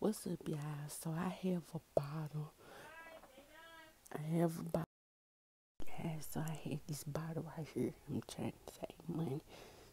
What's up, y'all? So I have a bottle. I have a bottle. Yeah, so I have this bottle right here. I'm trying to save money.